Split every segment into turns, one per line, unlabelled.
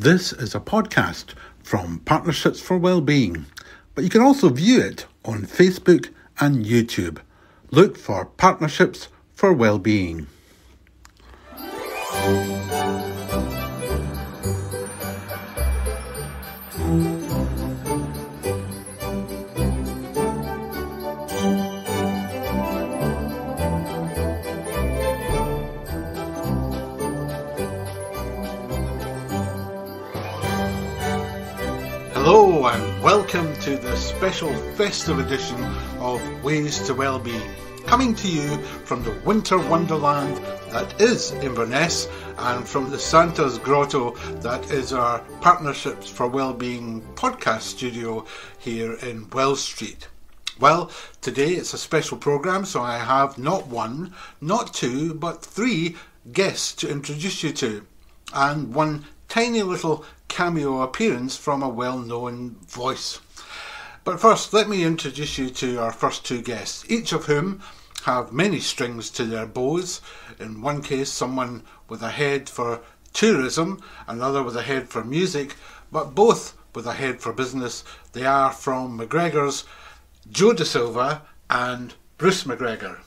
This is a podcast from Partnerships for Wellbeing, but you can also view it on Facebook and YouTube. Look for Partnerships for Wellbeing. Special festive edition of Ways to Wellbeing, coming to you from the winter wonderland that is Inverness and from the Santa's Grotto that is our Partnerships for Wellbeing podcast studio here in Wells Street. Well, today it's a special program, so I have not one, not two, but three guests to introduce you to, and one tiny little cameo appearance from a well known voice. But first, let me introduce you to our first two guests, each of whom have many strings to their bows. In one case, someone with a head for tourism, another with a head for music, but both with a head for business. They are from MacGregor's Jo De Sylva and Bruce MacGregor.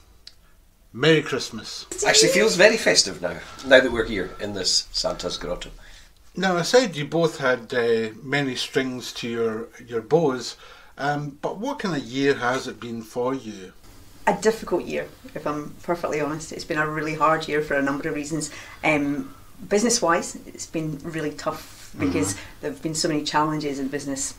Merry Christmas.
Actually feels very festive now, now that we're here in this Santa's Grotto.
Now, I said you both had uh, many strings to your your bows, um, but what kind of year has it been for you?
a difficult year, if I'm perfectly honest. It's been a really hard year for a number of reasons. Um, business wise, it's been really tough because there have been so many challenges in business.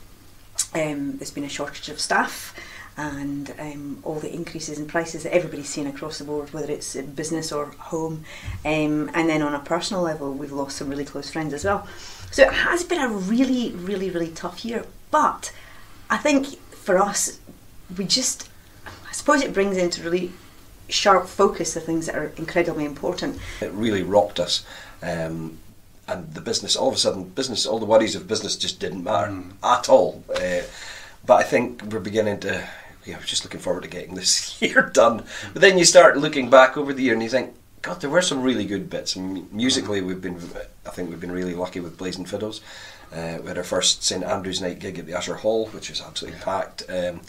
Um, there's been a shortage of staff and um, all the increases in prices that everybody's seen across the board, whether it's in business or home. Um, and then on a personal level, we've lost some really close friends as well. So it has been a really, really, really tough year. But I think for us, we just I suppose it brings into really sharp focus the things that are incredibly important.
It really rocked us. Um, and the business, all of a sudden, business, all the worries of business just didn't matter at all. Uh, but I think we're beginning to, yeah, we're just looking forward to getting this year done. But then you start looking back over the year and you think, God, there were some really good bits. And musically, we've been, I think we've been really lucky with Blazing Fiddles. Uh, we had our first St Andrew's Night gig at the Usher Hall, which was absolutely packed. Um,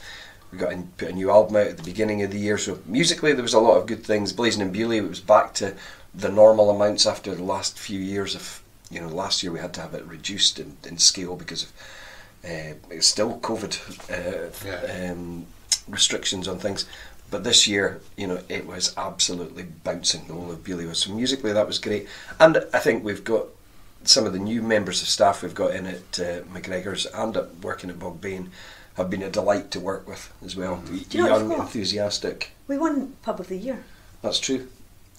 we got in, put a new album out at the beginning of the year, so musically there was a lot of good things. Blazing and Beauly, it was back to the normal amounts after the last few years of, you know, last year we had to have it reduced in, in scale because of uh, it's still COVID uh,
Yeah.
um, restrictions on things. But this year, you know, it was absolutely bouncing. The whole of Beauly was so musically that was great, and I think we've got some of the new members of staff we've got in at uh, MacGregor's and at working at Bogbain have been a delight to work with as well.
Do you
Young, enthusiastic.
We won Pub of the Year.
That's true.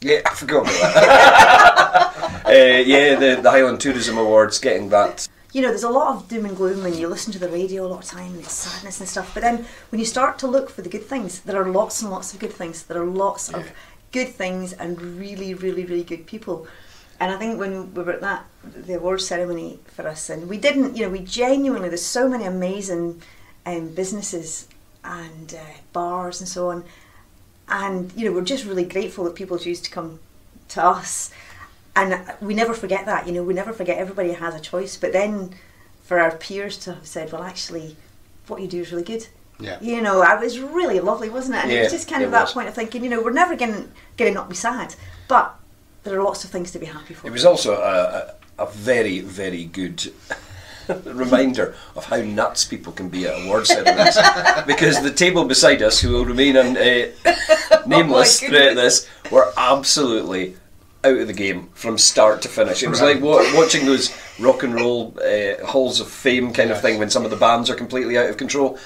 Yeah, I forgot about that. uh, yeah, the, the Highland Tourism Awards, getting that.
You know, there's a lot of doom and gloom when you listen to the radio a lot of time and it's sadness and stuff. But then when you start to look for the good things, there are lots and lots of good things. There are lots of good things and really, really, really good people. And I think when we were at that, the awards ceremony for us, and we didn't, you know, we genuinely, there's so many amazing um, businesses and uh, bars and so on. And, you know, we're just really grateful that people choose to come to us. And we never forget that, you know, we never forget everybody has a choice. But then for our peers to have said, well, actually, what you do is really good.
Yeah.
You know, it was really lovely, wasn't it? And it was just kind of that
was.
point of thinking, you know, we're never going to not be sad. But there are lots of things to be happy for.
It was also a, a, a very, very good reminder of how nuts people can be at award ceremonies. because the table beside us, who will remain un, uh, nameless
Oh my
throughout this, were absolutely out of the game from start to finish. It was like wa- watching those rock and roll uh, halls of fame kind of thing when some of the bands are completely out of control.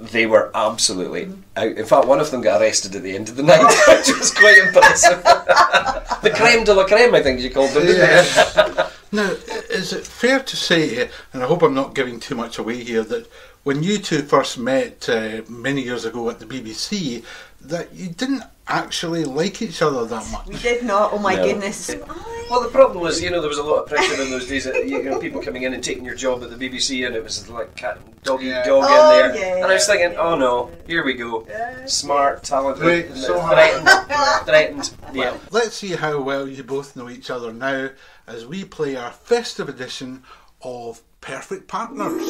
They were absolutely out. In fact, one of them got arrested at the end of the night, which was quite impressive. the creme de la creme, I think you called them. didn't you?
Yes. now, is it fair to say, and I hope I'm not giving too much away here, that when you two first met uh, many years ago at the BBC, that you didn't actually like each other that much?
We did not. Oh my
No.
goodness. I
Well, the problem was, you know, there was a lot of pressure in those days. That, you know, people coming in and taking your job at the BBC, and it was like cat and dog eat
Yeah.
dog
Oh,
in there.
yeah,
and I was thinking,
yeah.
oh no, here we go,
Yeah.
smart, talented,
Right,
and
so
threatened, threatened. Yeah.
Let's see how well you both know each other now as we play our festive edition of Perfect Partners.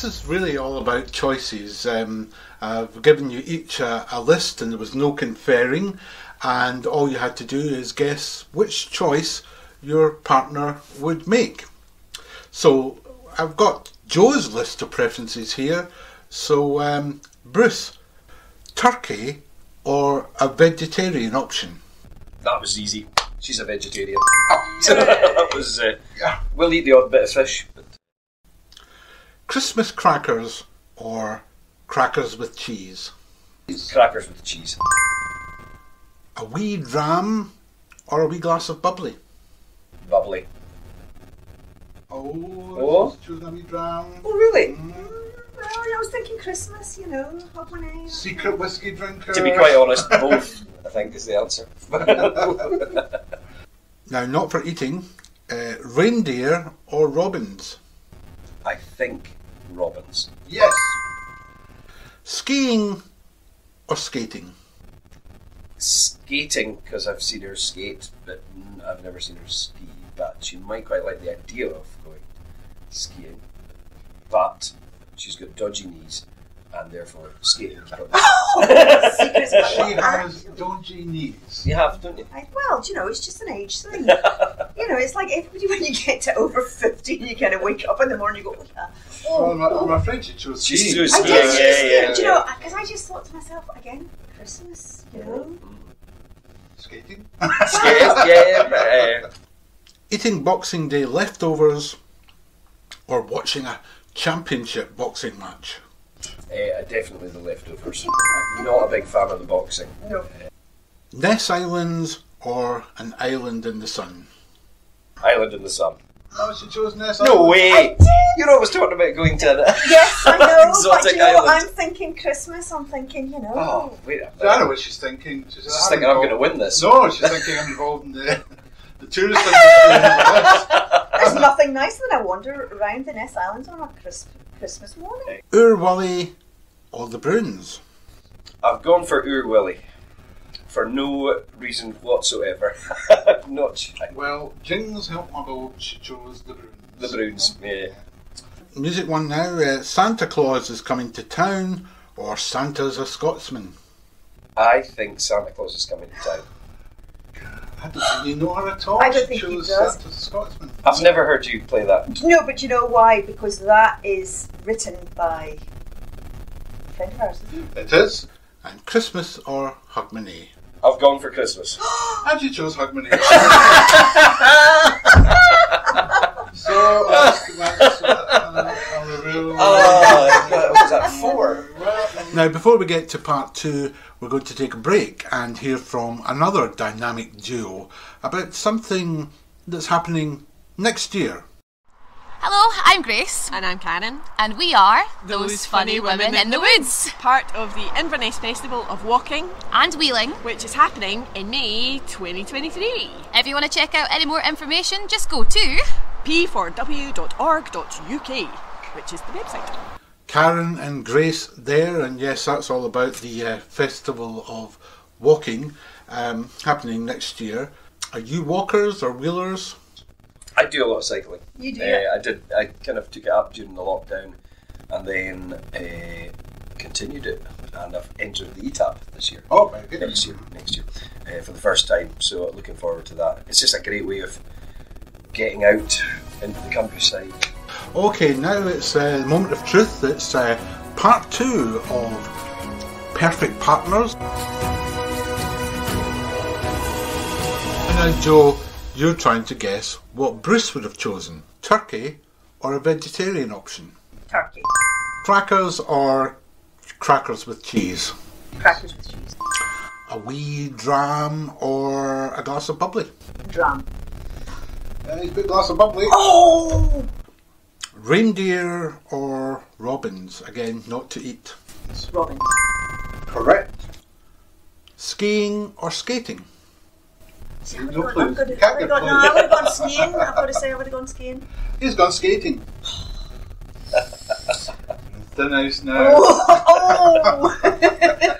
This is really all about choices. Um, I've given you each a, a list, and there was no conferring, and all you had to do is guess which choice your partner would make. So I've got Jo's list of preferences here. So um, Bruce, turkey or a vegetarian option?
That was easy. She's a vegetarian. that was. Uh, we'll eat the odd bit of fish, but
Christmas crackers or crackers with cheese?
crackers with cheese.
A wee dram or a wee glass of bubbly?
Bubbly.
Oh,
Oh.
choose a wee dram.
Oh, really? Mm, well, I was thinking Christmas, you know, hug my.
Secret whiskey drinker.
To be quite honest, both. I think is the answer.
Now, not for eating. Uh, reindeer or robins?
I think robins.
Yes. Skiing or skating?
Skating, because I've seen her skate, but I've never seen her ski. But she might quite like the idea of going skiing. But she's got dodgy knees, and therefore skating is probably.
Oh, secrets about
She
what
has dodgy knees.
you have, don't you?
I, well, do you know, it's just an age thing. you know, it's like everybody when you get to over 50, you kind of wake up in the morning and you go, oh,
Oh, I'm,
oh.
I'm afraid she chose
She's
skiing.
too
I
skiing,
did
yeah,
just,
yeah,
do you know, because I just thought to myself, again, Christmas, you know.
Skating.
Yeah, yeah, yeah. uh,
Eating Boxing Day leftovers or watching a championship boxing match?
uh, definitely the leftovers. I'm not a big fan of the boxing.
No.
Ness Islands or an island in the sun?
Island in the Sun.
Oh, she chose Ness
No way!
I did.
You're always talking about going to an
Yes, I know, but
Exotic
you know,
island.
I'm thinking Christmas, I'm thinking, you know.
Oh, wait a
I know what she's thinking. She's,
She's thinking I'm going to win this.
No, she's thinking I'm involved in the, the tourist industry.
There's nothing nicer than a wander around the Ness Islands on a crisp, Christmas morning.
Oor Wullie or the Broons?
I've gone for Oor Wullie for no reason whatsoever. Not shy.
Well, Jings help my boat. She chose the Broons.
the Broons. Yeah.
Music one now. Uh, Santa Claus is coming to town or Santa's a Scotsman?
I think Santa Claus is coming to town.
I don't you know her at all.
I don't
she
think he does.
Santa's a Scotsman.
I've never heard you play that.
No, but you know why? Because that is written by a friend of ours, isn't it?
It is. And Christmas or Hogmanay?
I've gone for Christmas.
And you chose Hogmanay. so that's, that's uh, a review.
Oh, what was that four?
Now, before we get to part two, we're going to take a break and hear from another dynamic duo about something that's happening next year.
Hello, I'm Grace,
And I'm Karen,
and we are
Those Funny Women in
the Woods
part of the Inverness Festival of Walking,
and Wheeling.
which is happening in May 2023.
If you want to check out any more information, just go to
p4w.org.uk, which is the website.
Karen and Grace there, and yes, that's all about the uh, Festival of Walking um, happening next year. Are you walkers or wheelers?
I do a lot of cycling.
You do,
Uh,
yeah.
I did. I kind of took it up during the lockdown, and then uh, continued it, and I've entered the Etape this year.
Oh, very good.
Next year, next year, uh, for the first time. So looking forward to that. It's just a great way of getting out into the countryside.
Okay, now it's uh, the moment of truth. It's uh, part two of Perfect Partners. And now, Jo, you're trying to guess what Bruce would have chosen turkey or a vegetarian option?
Turkey.
Crackers or crackers with cheese?
Crackers with cheese.
A wee dram or a glass of bubbly?
Drum.
Nice big glass of bubbly.
Oh!
Reindeer or robins? Again, not to eat.
It's robins.
Correct. Skiing or skating?
See, I would
No
have gone, I
clues.
would
Can't
have gone, no. I would have gone skiing. I've got to say, I would have gone skiing.
He's gone skating. Thin ice now.
Oh!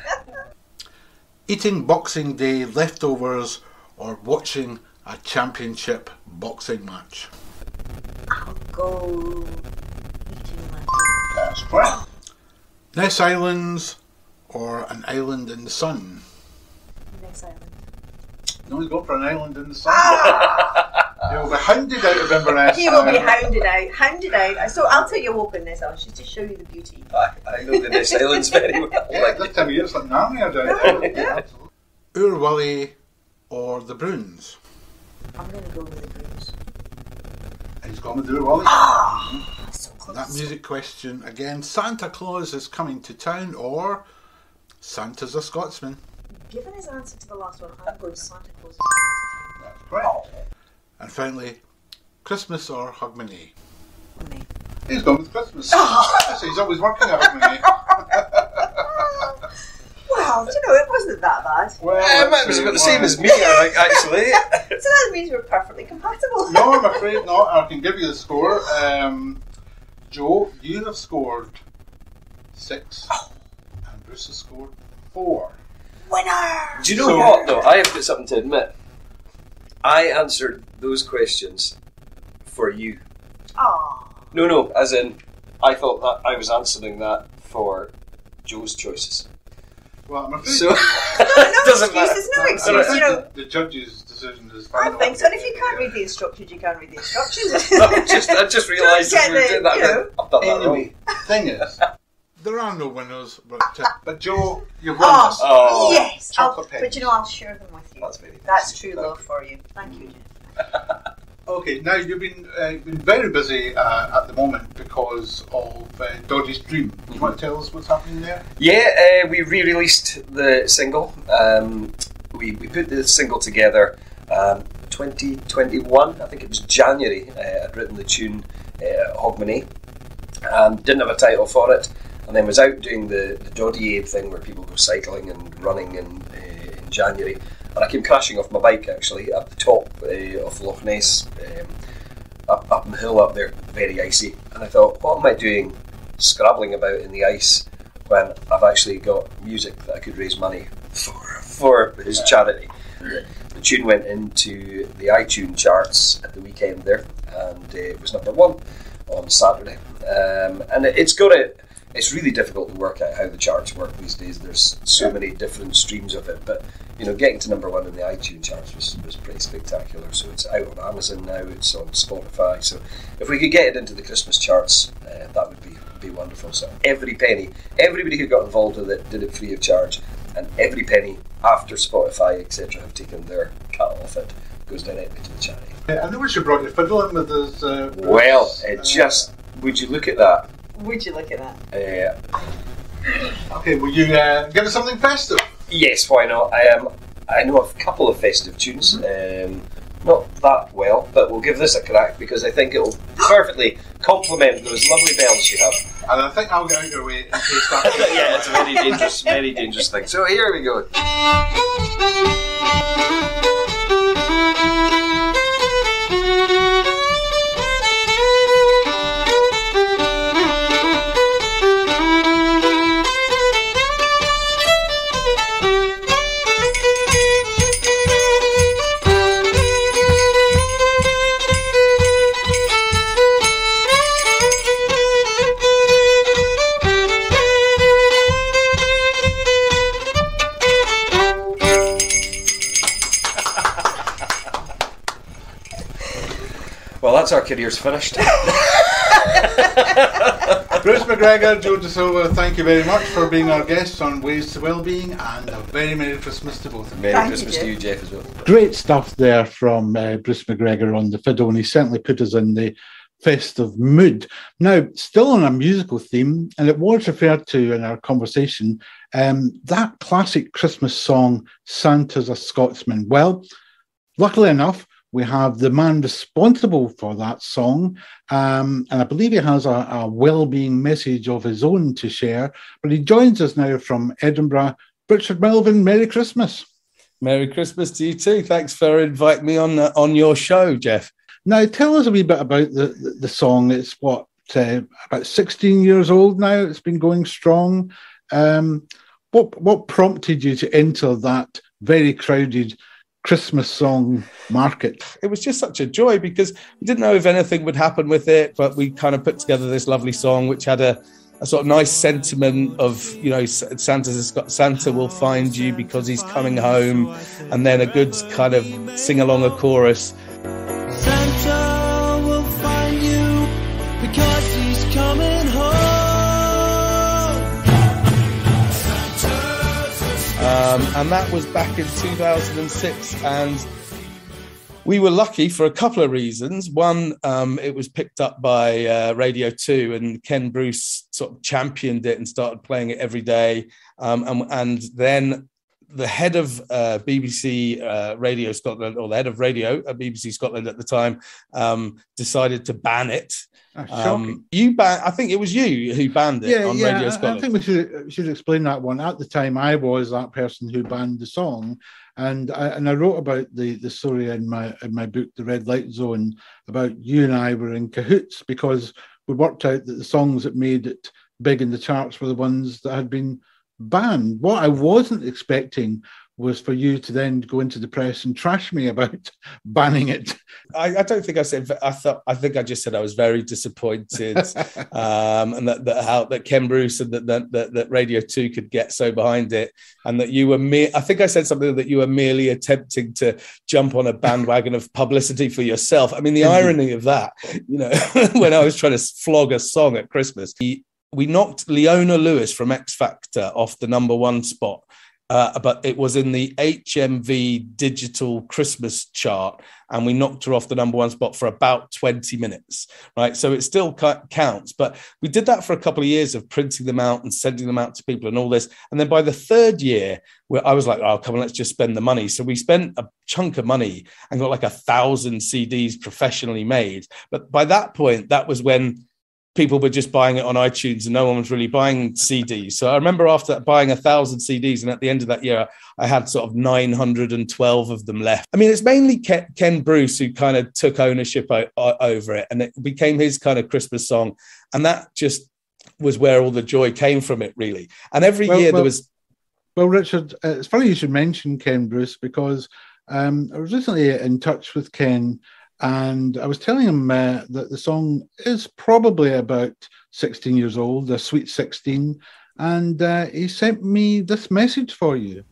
Eating Boxing Day leftovers or watching a championship boxing match?
I'll go eating my
That's correct. Ness Islands or an island in the sun?
next island.
No, he's going for an island in the sun. Ah! He'll be hounded out of Inverness.
He will be hounded out, hounded out. So I'll tell you open this. I'll just to show you the beauty.
I, I know the Ness Islands very well.
Yeah,
Like,
this time of year it's like Narnia down there. Oor Wullie or the Broons?
I'm going to go with the Broons.
He's gone with Oor Wullie.
Ah, so close.
That music question again. Santa Claus is coming to town or Santa's a Scotsman?
Given his answer to the last one, I'm going to Santa Claus. is
That's correct. And finally, Christmas or Hogmanay?
coming to town.
He's gone with Christmas. so he's always working at Hogmanay.
Well, do you know, it wasn't that bad.
well,
um, it was
see,
about the same as me, I think, actually.
So that means we're perfectly compatible.
No, I'm afraid not. I can give you the score. Um, Jo, you have scored six, and Bruce has scored four.
Winner!
Do you know
So-
what, though? I have got something to admit. I answered those questions for you.
Aww.
No, no, as in, I thought that I was answering that for Jo's choices.
Well, I'm afraid.
So,
No,
it
no
doesn't matter.
excuses, no
I
excuse. You know,
the, the judge's decision is final.
I
final.
think so. And if you can't read the instructions, you can't read the instructions.
I just, I just realised that
Don't
we were
get
doing
the-
that.
you know.
I've done that wrong.
Thing is, there are no winners, but uh, but Jo, you've won
Oh,
this.
Oh.
yes. I'll,
Chocolate
but you know, I'll share them with you.
That's very
That's true
Thank
love
you.
for you. Thank you, Jeff.
Okay, now you've been uh, been very busy uh, at the moment because of uh, Doddie's Dream. Do you want to tell us what's happening there?
Yeah, uh, we re-released the single. Um, we, we put the single together um, 2021. I think it was January. Uh, I'd written the tune uh, Hogmanay and didn't have a title for it. And then was out doing the, the Doddie thing where people go cycling and running in, uh, in January. And I came crashing off my bike actually at the top uh, of Loch Ness, um, up, up the hill up there, very icy. And I thought, what am I doing scrabbling about in the ice when I've actually got music that I could raise money for, for his charity? The, the tune went into the iTunes charts at the weekend there, and uh, it was number one on Saturday. Um, and it, it's got a it's really difficult to work out how the charts work these days. There's so many different streams of it, but you know, getting to number one in the iTunes charts was, was pretty spectacular. So it's out on Amazon now. It's on Spotify. So if we could get it into the Christmas charts, uh, that would be be wonderful. So every penny, everybody who got involved with it did it free of charge, and every penny after Spotify etc. have taken their cut off it goes directly to the charity.
Uh, I noticed you brought your fiddle in with us. Uh,
Well, it
Uh,
just would you look at that?
Would you look at that?
Uh,
Okay, will you uh, give us something festive?
Yes, why not? I am. I know a couple of festive tunes. Um, not that well, but we'll give this a crack because I think it will perfectly complement those lovely bells you have.
And I think I'll get out of your way in case that.
yeah, it's a very dangerous, very dangerous thing. So here we go. that's our careers finished.
Bruce MacGregor, Jo De Sylva, thank you very much for being our guests on Ways to Wellbeing, and a very Merry Christmas to both of you.
Merry
Thank
Christmas
Jeff.
to you, Jeff, as well.
Great stuff there from uh, Bruce MacGregor on the fiddle, and he certainly put us in the festive mood. Now, still on a musical theme, and it was referred to in our conversation, um, that classic Christmas song, Santa's a Scotsman. Well, luckily enough, we have the man responsible for that song, um, and I believe he has a, a well-being message of his own to share. But he joins us now from Edinburgh. Richard Melvin, Merry Christmas.
Merry Christmas to you too. Thanks for inviting me on uh, on your show, Jeff.
Now, tell us a wee bit about the the, the song. It's what uh, about sixteen years old now. It's been going strong. Um, what what prompted you to enter that very crowded Christmas song market?
It was just such a joy because we didn't know if anything would happen with it, but we kind of put together this lovely song which had a, a sort of nice sentiment of you know Santa's got Santa will find you because he's coming home, and then a good kind of sing along a chorus. Um, and that was back in 2006. And we were lucky for a couple of reasons. One, um, it was picked up by uh, Radio 2, and Ken Bruce sort of championed it and started playing it every day. Um, and, and, then the head of uh, BBC uh, Radio Scotland, or the head of radio at BBC Scotland at the time, um, decided to ban it. Um, you ban. I think it was you who banned it
yeah,
on
yeah,
Radio Scotland.
I think we should, should explain that one. At the time, I was that person who banned the song, and I, and I wrote about the, the story in my in my book, The Red Light Zone, about you and I were in cahoots because we worked out that the songs that made it big in the charts were the ones that had been banned. What I wasn't expecting was for you to then go into the press and trash me about banning it.
I, I don't think I said. I thought. I think I just said I was very disappointed, um, and that, that how that Ken Bruce and that, that that that Radio Two could get so behind it, and that you were mere. I think I said something that you were merely attempting to jump on a bandwagon of publicity for yourself. I mean, the irony of that, you know, when I was trying to flog a song at Christmas, we knocked Leona Lewis from X Factor off the number one spot. Uh, but it was in the HMV digital Christmas chart, and we knocked her off the number one spot for about 20 minutes, right? So it still counts. But we did that for a couple of years of printing them out and sending them out to people and all this. And then by the third year, where I was like, oh, come on, let's just spend the money. So we spent a chunk of money and got like a thousand CDs professionally made. But by that point, that was when people were just buying it on iTunes and no one was really buying CDs. So I remember after buying a thousand CDs, and at the end of that year, I had sort of 912 of them left. I mean, it's mainly Ken, Ken Bruce who kind of took ownership over it, and it became his kind of Christmas song. And that just was where all the joy came from it, really. And every
Well-
year
well-
there was.
Well, Richard, uh, it's funny you should mention Ken Bruce because um, I was recently in touch with Ken and I was telling him uh, that the song is probably about 16 years old, a sweet 16. And uh, he sent me this message for you.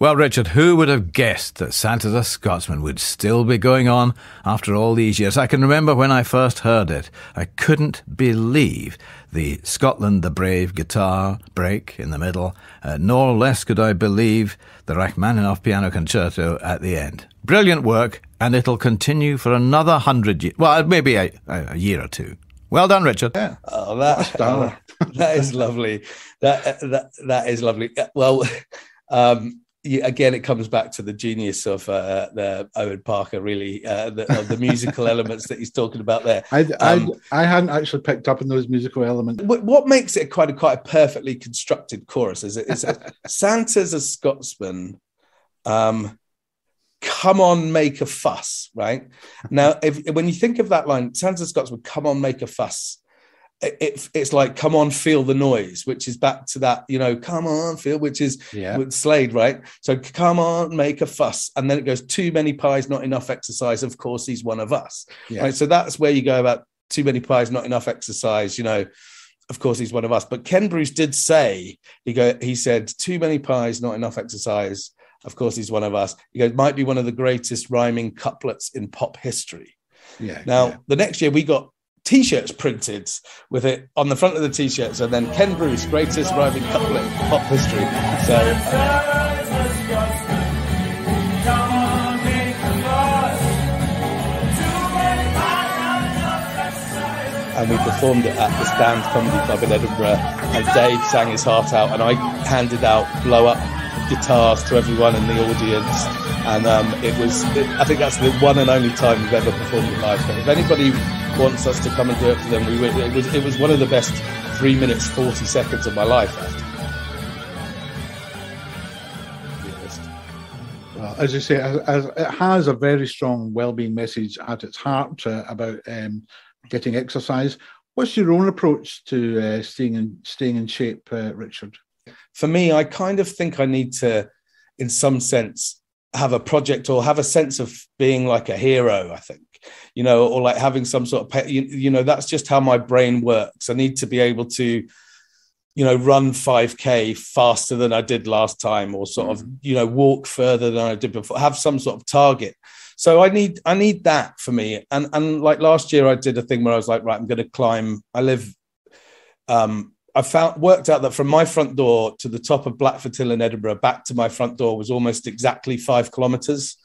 Well, Richard, who would have guessed that Santa the Scotsman would still be going on after all these years? I can remember when I first heard it. I couldn't believe the Scotland the Brave guitar break in the middle, uh, nor less could I believe the Rachmaninoff piano concerto at the end. Brilliant work, and it'll continue for another hundred years. Well, maybe a, a year or two. Well done, Richard.
Oh, that,
star.
that is lovely. That that that is lovely. Uh, Well, um, yeah, again, it comes back to the genius of uh, the Owen Parker, really, uh, the, of the musical elements that he's talking about there.
I,
Um,
I, I hadn't actually picked up on those musical elements.
What, what makes it quite a quite a perfectly constructed chorus is it is that Santa's a Scotsman. Um, come on, make a fuss, right? Now, if when you think of that line, Santa's a Scotsman, come on, make a fuss. It, it- it's like come on, feel the noise, which is back to that, you know, come on, feel, which is
Yeah.
with Slade, right? So come on, make a fuss, and then it goes too many pies, not enough exercise. Of course, he's one of us,
Yeah.
right? So that's where you go about too many pies, not enough exercise. You know, of course, he's one of us. But Ken Bruce did say he go. He said too many pies, not enough exercise. Of course, he's one of us. He goes might be one of the greatest rhyming couplets in pop history.
Yeah.
Now,
yeah.
the next year we got T-shirts printed with it on the front of the T-shirts, and then Ken Bruce, greatest rhyming couplet pop history. So. and we performed it at the Stand Comedy Club in Edinburgh. And Dave sang his heart out, and I handed out blow up guitars to everyone in the audience. and um, it was. It, I think that's the one and only time we've ever performed it live. But if anybody wants us to come and do it for them, we would. It was. It was one of the best three minutes forty seconds of my life.
Well, as you say, as, as it has a very strong well-being message at its heart uh, about um, getting exercise. What's your own approach to uh, staying in staying in shape, uh, Richard?
For me, I kind of think I need to, in some sense, have a project or have a sense of being like a hero. I think, you know, or like having some sort of, you, you know, that's just how my brain works. I need to be able to you know, run 5K faster than I did last time, or sort of, you know, walk further than I did before, have some sort of target. So I need I need that for me. And and like last year I did a thing where I was like, right, I'm gonna climb. I live um I found worked out that from my front door to the top of Blackford Hill in Edinburgh, back to my front door was almost exactly five kilometers.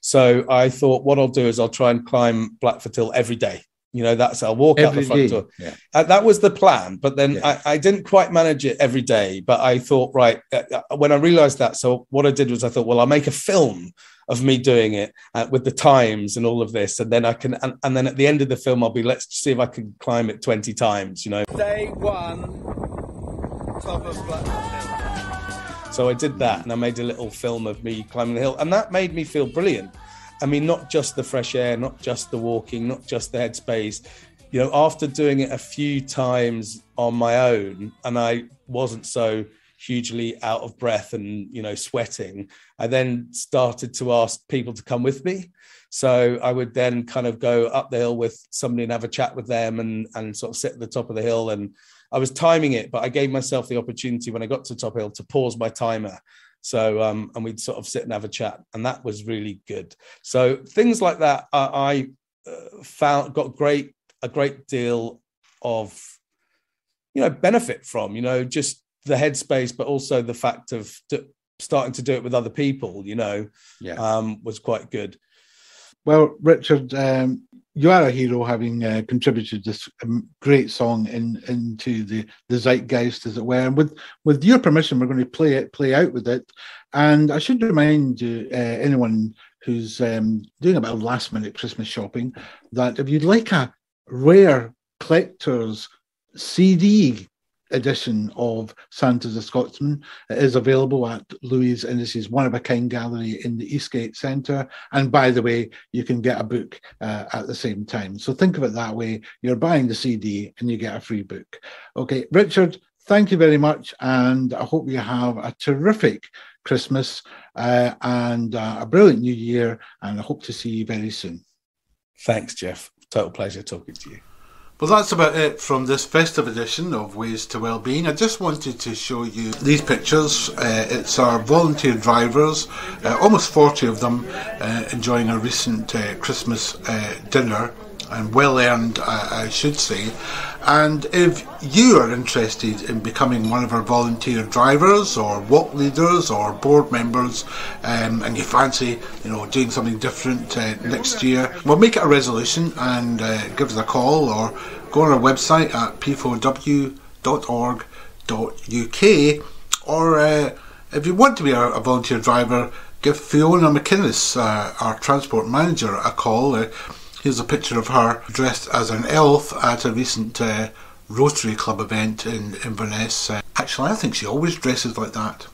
So I thought what I'll do is I'll try and climb Blackford Hill every day. You know, that's I'll walk out the front
day.
door.
Yeah.
Uh, that was the plan, but then
Yeah.
I, I didn't quite manage it every day. But I thought, right, uh, uh, when I realized that, so what I did was I thought, well, I'll make a film of me doing it uh, with the times and all of this, and then I can, and, and then at the end of the film, I'll be let's see if I can climb it twenty times. You know, day one, top of Blackford So I did that, and I made a little film of me climbing the hill, and that made me feel brilliant. I mean, not just the fresh air, not just the walking, not just the headspace. You know, after doing it a few times on my own, and I wasn't so hugely out of breath and you know sweating, I then started to ask people to come with me. So I would then kind of go up the hill with somebody and have a chat with them, and and sort of sit at the top of the hill. And I was timing it, but I gave myself the opportunity when I got to the top hill to pause my timer. So um, and we'd sort of sit and have a chat, and that was really good. So things like that, I, I uh, found got great a great deal of you know benefit from. You know, just the headspace, but also the fact of d- starting to do it with other people. You know,
Yeah.
um, was quite good.
Well, Richard, um, you are a hero, having uh, contributed this um, great song in into the the zeitgeist, as it were. And with with your permission, we're going to play it, play out with it. And I should remind you, uh, anyone who's um, doing a bit of last minute Christmas shopping, that if you'd like a rare collector's CD edition of Santa's a Scotsman, it is available at Louis Innes's One of a Kind Gallery in the Eastgate Centre. And by the way, you can get a book uh, at the same time. So think of it that way. You're buying the CD and you get a free book. Okay, Richard, thank you very much. And I hope you have a terrific Christmas uh, and uh, a brilliant new year. And I hope to see you very soon.
Thanks, Jeff. Total pleasure talking to you.
Well, that's about it from this festive edition of Ways to Wellbeing. I just wanted to show you these pictures. Uh, it's our volunteer drivers, uh, almost 40 of them, uh, enjoying a recent uh, Christmas uh, dinner, and well earned, I, I should say. And if you are interested in becoming one of our volunteer drivers or walk leaders or board members, um, and you fancy, you know, doing something different uh, next year, well, make it a resolution and uh, give us a call or go on our website at p4w.org.uk or uh, if you want to be a, volunteer driver, give Fiona McInnes, uh, our transport manager, a call. Here's a picture of her dressed as an elf at a recent uh, Rotary Club event in Inverness. Uh, actually, I think she always dresses like that.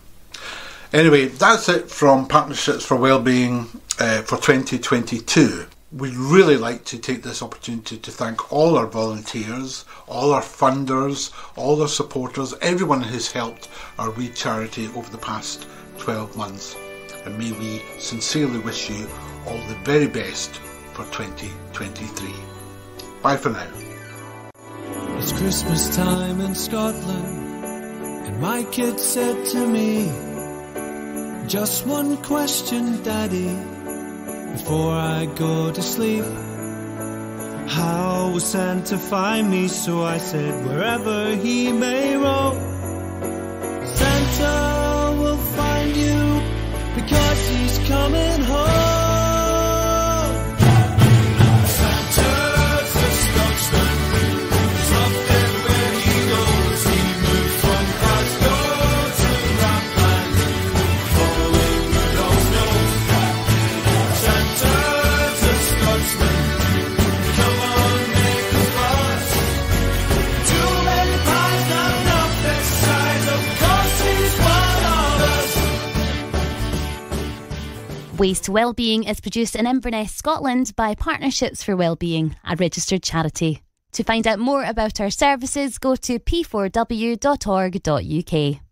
Anyway, that's it from Partnerships for Wellbeing uh, for 2022. We'd really like to take this opportunity to thank all our volunteers, all our funders, all our supporters, everyone who's helped our wee charity over the past 12 months. And may we sincerely wish you all the very best for 2023. Bye for now.
It's Christmas time in Scotland, and my kid said to me, Just one question, Daddy, before I go to sleep. How will Santa find me? So I said, Wherever he may roam,
Ways to Wellbeing is produced in Inverness, Scotland by Partnerships for Wellbeing, a registered charity. To find out more about our services, go to p4w.org.uk.